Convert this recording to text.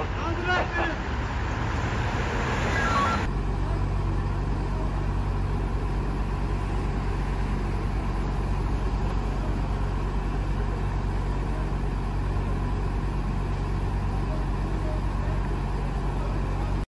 Yardım edin.